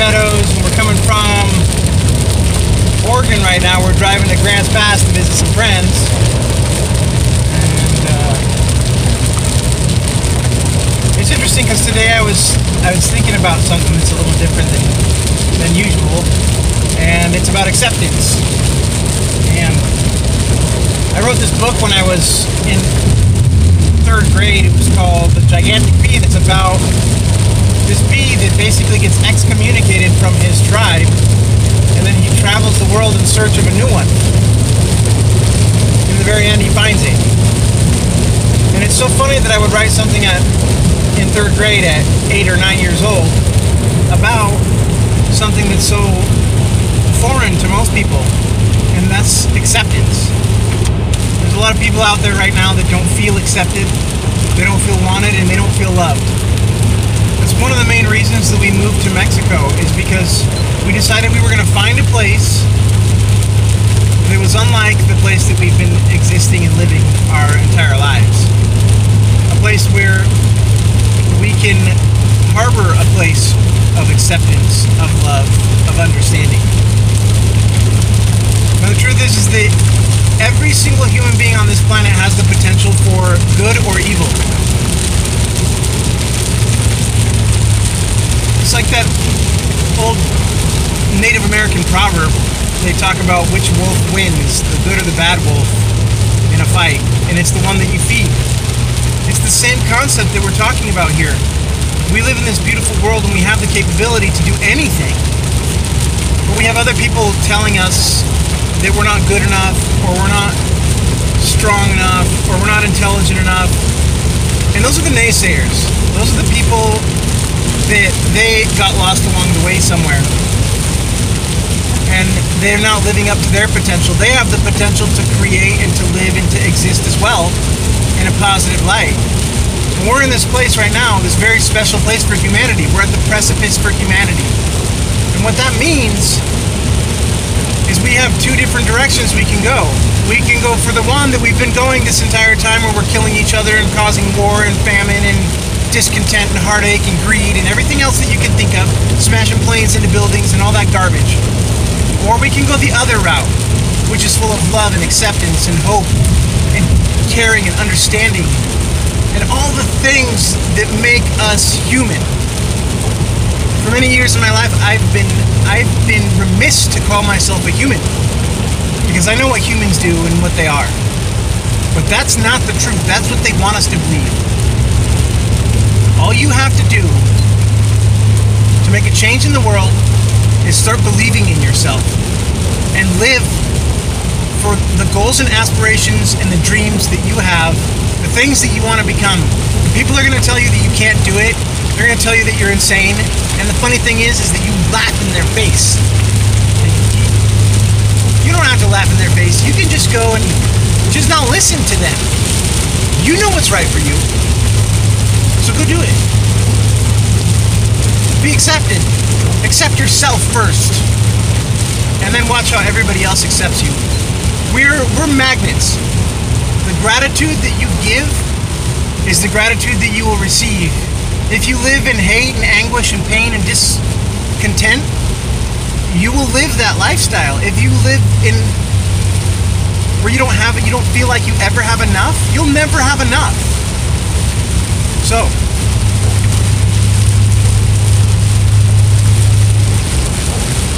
Meadows, and we're coming from Oregon right now. We're driving to Grants Pass to visit some friends. And uh, it's interesting because today I was I was thinking about something that's a little different than than usual, and it's about acceptance. And I wrote this book when I was in third grade. It was called The Gigantic Bee, it's about this bee that basically gets excommunicated from his tribe, and then he travels the world in search of a new one. In the very end, he finds it. And it's so funny that I would write something at in third grade at eight or nine years old about something that's so foreign to most people, and that's acceptance. There's a lot of people out there right now that don't feel accepted, they don't feel wanted, and they don't feel loved. One of the main reasons that we moved to Mexico is because we decided we were going to find a place that was unlike the place that we've been existing and living our entire lives. A place where we can harbor a place of acceptance, of love, of understanding. Now the truth is, is that every single human being on this planet has the potential for good or evil. It's like that old Native American proverb. They talk about which wolf wins, the good or the bad wolf, in a fight, and it's the one that you feed. It's the same concept that we're talking about here. We live in this beautiful world and we have the capability to do anything. But we have other people telling us that we're not good enough, or we're not strong enough, or we're not intelligent enough. And those are the naysayers. Those are the people that they got lost along the way somewhere. And they're not living up to their potential. They have the potential to create and to live and to exist as well in a positive light. And we're in this place right now, this very special place for humanity. We're at the precipice for humanity. And what that means is we have two different directions we can go. We can go for the one that we've been going this entire time where we're killing each other and causing war and famine and discontent and heartache and greed and everything else that you can think of, smashing planes into buildings and all that garbage. Or we can go the other route, which is full of love and acceptance and hope and caring and understanding and all the things that make us human. For many years in my life, I've been I've been remiss to call myself a human because I know what humans do and what they are. But that's not the truth. That's what they want us to believe. All you have to do to make a change in the world is start believing in yourself and live for the goals and aspirations and the dreams that you have, the things that you want to become. People are going to tell you that you can't do it. They're going to tell you that you're insane. And the funny thing is, is that you laugh in their face. You don't have to laugh in their face. You can just go and just not listen to them. You know what's right for you. So go do it. Be accepted. Accept yourself first. And then watch how everybody else accepts you. We're we're magnets. The gratitude that you give is the gratitude that you will receive. If you live in hate and anguish and pain and discontent, you will live that lifestyle. If you live in where you don't have it, you don't feel like you ever have enough, you'll never have enough. So,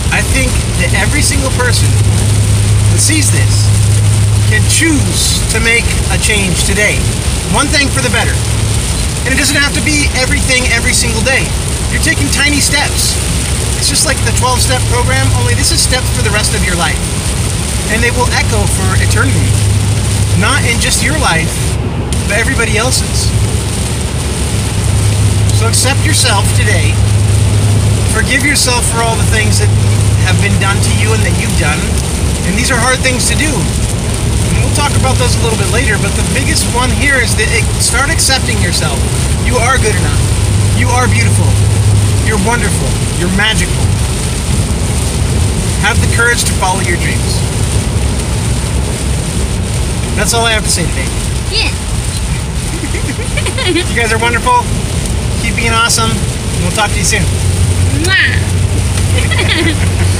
I think that every single person that sees this can choose to make a change today. One thing for the better. And it doesn't have to be everything every single day. You're taking tiny steps. It's just like the 12 step program, only this is steps for the rest of your life. And they will echo for eternity. Not in just your life, but everybody else's. So accept yourself today. Forgive yourself for all the things that have been done to you and that you've done. And these are hard things to do. And we'll talk about those a little bit later, but the biggest one here is that it, start accepting yourself. You are good enough. You are beautiful. You're wonderful. You're magical. Have the courage to follow your dreams. That's all I have to say today. Yeah. You guys are wonderful. Keep being awesome. We'll talk to you soon. Mwah.